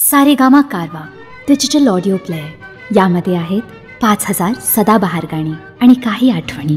सारे गामा कारवा डिजिटल ऑडिओ प्लेअर यामध्ये आहेत पाच हजार सदाबहार गाणी आणि काही आठवणी.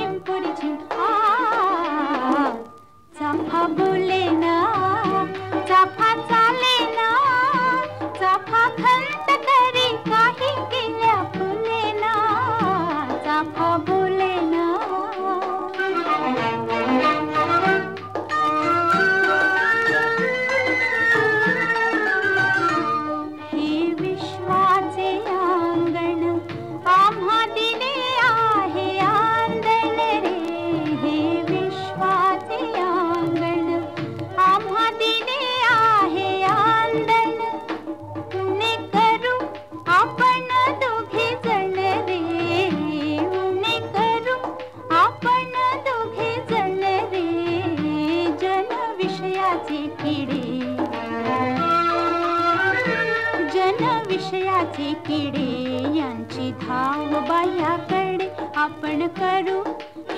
ಕೆಂಪು जनविषयाचे किडे यांची धाव बायाकडे आपण करू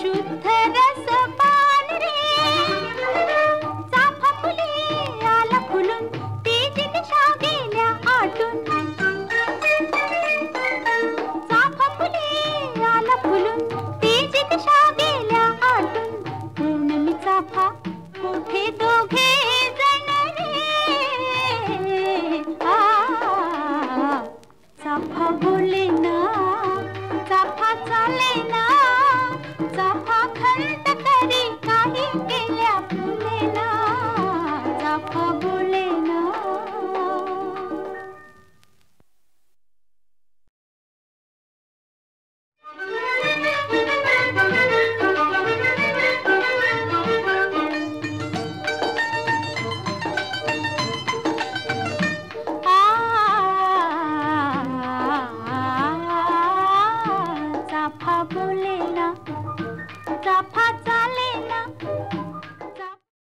शुद्ध किमबुद्ध बोलेना साफा